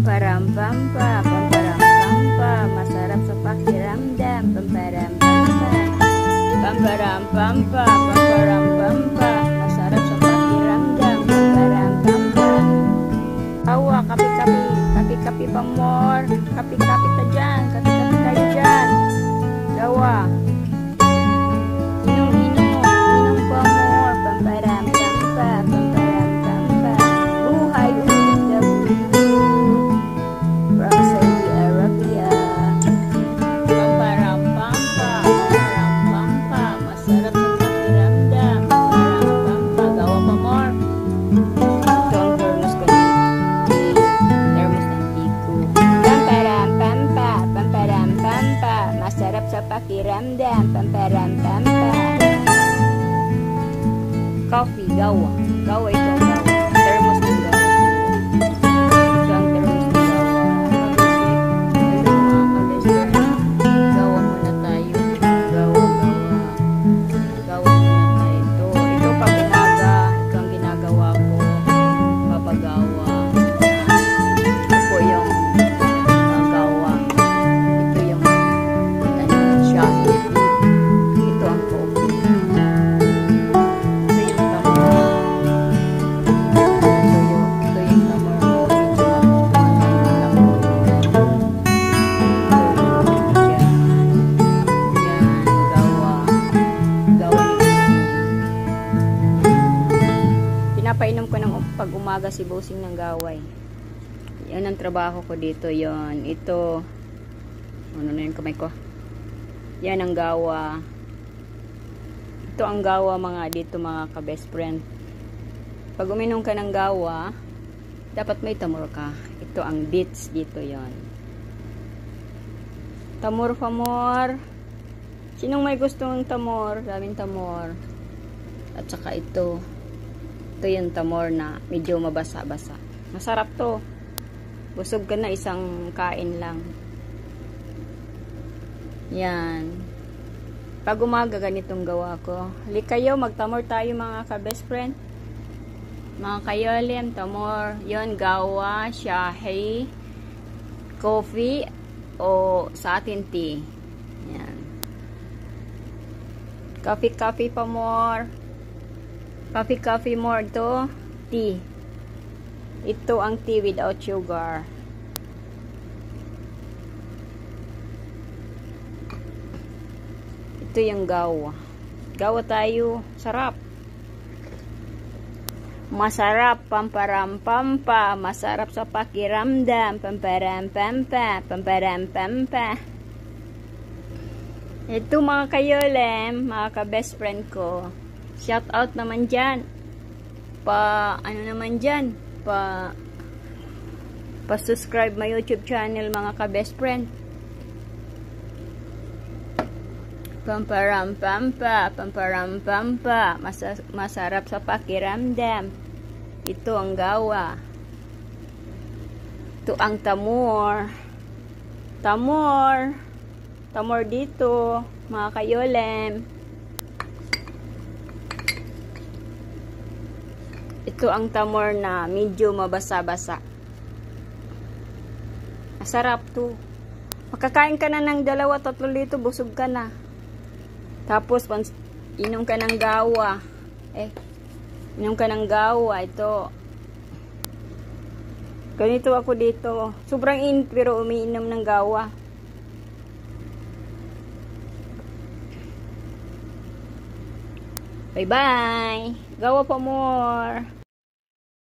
Pamparampampa, pamparampampa, masarap sa pakiramdam. Pamparampampa, pamparampampa, pamparampampa, masarap sa pakiramdam. Pamparampampa. Awa, kapi-kapi, kapi-kapi pa more. Kapi-kapi ta dyan, masarap sa pakiramdam. Pamparampampa. Coffee, gawa. Gawa ito, umaga si Bosing ng gaway. Yan ang trabaho ko dito. Yon Ito. Ano na yung kamay ko? Yan ang gawa. Ito ang gawa mga dito mga ka-best friend. Pag uminom ka ng gawa, dapat may tamor ka. Ito ang dates dito yon Tamor famor. Sinong may gustong tamor? Daming tamor. At saka ito. Ito yung tamor na medyo mabasa-basa. Masarap to. Busog ka na isang kain lang. Yan. Pag umaga ganitong gawa ko. Halik kayo, magtamor tayo mga ka-best friend. Mga kayolim, tamor. Yon gawa, shahi, coffee, o sa atin tea. Yan. Coffee, coffee pa more. Coffee, coffee more to tea. Ito ang tea without sugar. Ito yung gawa. Gawa tayo. Sarap. Masarap, pamparampampa, masarap sa pakiramdam, pamparampampa, pamparampampa. Ito mga kayolem, mga ka-best friend ko. Shout out naman dyan. Pa, ano naman dyan? Pa, pa-subscribe my YouTube channel mga ka-best friend. Pamparampampa, pamparampampa, Masa masarap sa pakiramdam. Ito ang gawa. Ito ang tamor. Tamor. Tamor dito, mga kayolem. Ito ang tamor na medyo mabasa-basa. Masarap to. Makakain ka na ng dalawa, tatlo dito, busog ka na. Tapos, inom ka ng gawa. Eh, inom ka ng gawa. Ito. Ganito ako dito. Sobrang in, pero umiinom ng gawa. Bye-bye. Gawa pa more.